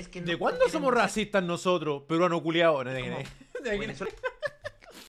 es que ¿De cuándo somos racistas nosotros, peruano culiado? como- Venezuela-